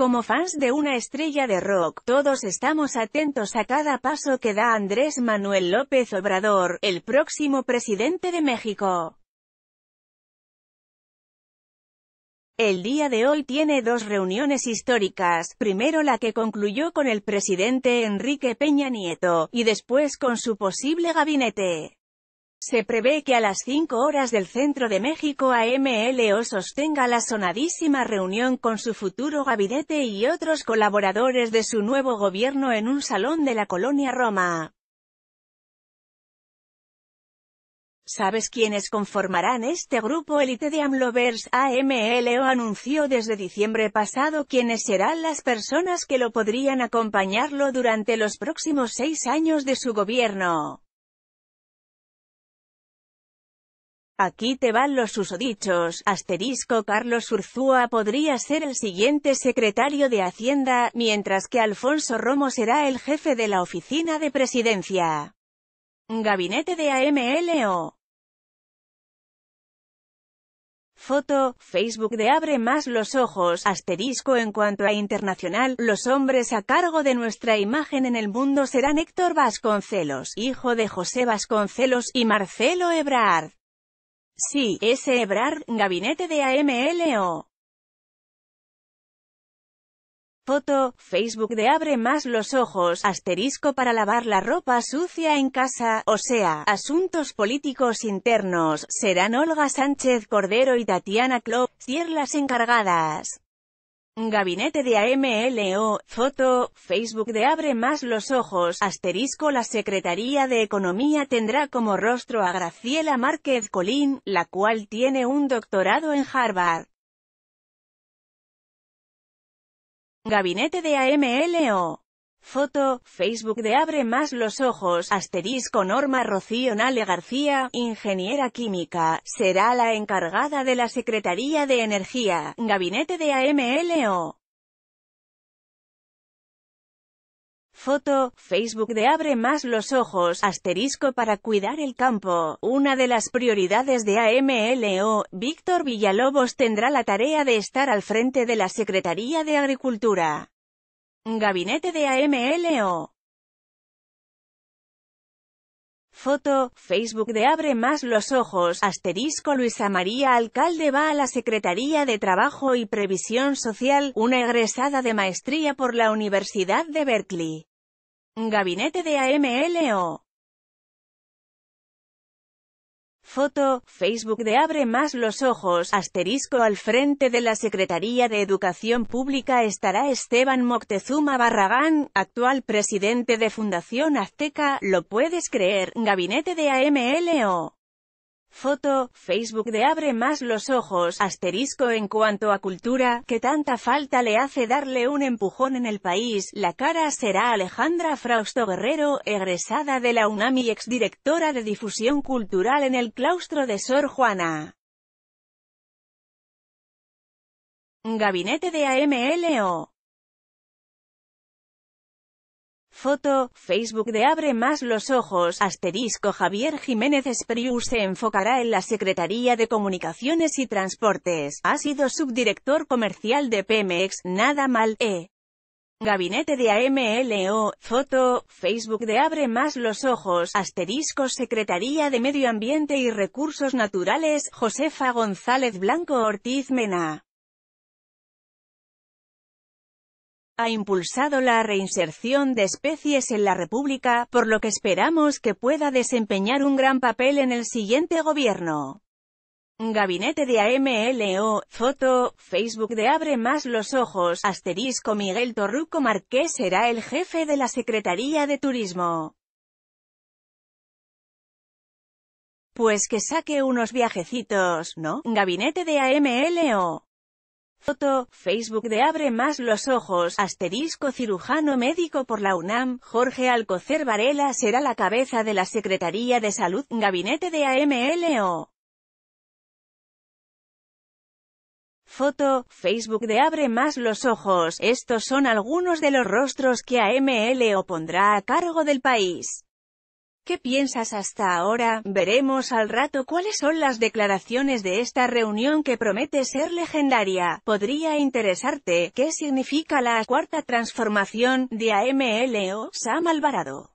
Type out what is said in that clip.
Como fans de una estrella de rock, todos estamos atentos a cada paso que da Andrés Manuel López Obrador, el próximo presidente de México. El día de hoy tiene dos reuniones históricas, primero la que concluyó con el presidente Enrique Peña Nieto, y después con su posible gabinete. Se prevé que a las 5 horas del centro de México AMLO sostenga la sonadísima reunión con su futuro gabinete y otros colaboradores de su nuevo gobierno en un salón de la colonia Roma. ¿Sabes quiénes conformarán este grupo élite de AMLovers? AMLO anunció desde diciembre pasado quiénes serán las personas que lo podrían acompañarlo durante los próximos seis años de su gobierno. Aquí te van los susodichos, asterisco Carlos Urzúa podría ser el siguiente secretario de Hacienda, mientras que Alfonso Romo será el jefe de la oficina de presidencia. Gabinete de AMLO Foto, Facebook de Abre Más los Ojos, asterisco en cuanto a internacional, los hombres a cargo de nuestra imagen en el mundo serán Héctor Vasconcelos, hijo de José Vasconcelos, y Marcelo Ebrard. Sí, ese Ebrard, gabinete de AMLO. Foto, Facebook de Abre Más los Ojos, asterisco para lavar la ropa sucia en casa, o sea, asuntos políticos internos, serán Olga Sánchez Cordero y Tatiana Klopp, las encargadas. Gabinete de AMLO, foto, Facebook de Abre Más los Ojos, asterisco La Secretaría de Economía tendrá como rostro a Graciela Márquez Colín, la cual tiene un doctorado en Harvard. Gabinete de AMLO. Foto, Facebook de Abre Más los Ojos, asterisco Norma Rocío Nale García, ingeniera química, será la encargada de la Secretaría de Energía, Gabinete de AMLO. Foto, Facebook de Abre Más los Ojos, asterisco para cuidar el campo. Una de las prioridades de AMLO, Víctor Villalobos tendrá la tarea de estar al frente de la Secretaría de Agricultura. Gabinete de AMLO. Foto, Facebook de Abre Más los Ojos, asterisco Luisa María Alcalde va a la Secretaría de Trabajo y Previsión Social, una egresada de maestría por la Universidad de Berkeley. Gabinete de AMLO. Foto, Facebook de Abre Más los Ojos, asterisco al frente de la Secretaría de Educación Pública estará Esteban Moctezuma Barragán, actual presidente de Fundación Azteca, ¿lo puedes creer? Gabinete de AMLO. Foto, Facebook de Abre Más los Ojos, asterisco en cuanto a cultura, que tanta falta le hace darle un empujón en el país, la cara será Alejandra Frausto Guerrero, egresada de la UNAM y exdirectora de difusión cultural en el claustro de Sor Juana. Gabinete de AMLO Foto, Facebook de Abre Más los Ojos, asterisco Javier Jiménez Espriu se enfocará en la Secretaría de Comunicaciones y Transportes, ha sido subdirector comercial de Pemex, nada mal, eh. Gabinete de AMLO, foto, Facebook de Abre Más los Ojos, asterisco Secretaría de Medio Ambiente y Recursos Naturales, Josefa González Blanco Ortiz Mena. Ha impulsado la reinserción de especies en la República, por lo que esperamos que pueda desempeñar un gran papel en el siguiente gobierno. Gabinete de AMLO, foto, Facebook de Abre Más los Ojos, asterisco Miguel Torruco Marqués será el jefe de la Secretaría de Turismo. Pues que saque unos viajecitos, ¿no? Gabinete de AMLO. Foto, Facebook de Abre Más los Ojos, asterisco cirujano médico por la UNAM, Jorge Alcocer Varela será la cabeza de la Secretaría de Salud, Gabinete de AMLO. Foto, Facebook de Abre Más los Ojos, estos son algunos de los rostros que AMLO pondrá a cargo del país. ¿Qué piensas hasta ahora? Veremos al rato cuáles son las declaraciones de esta reunión que promete ser legendaria. Podría interesarte, ¿qué significa la cuarta transformación de AMLO? Sam Alvarado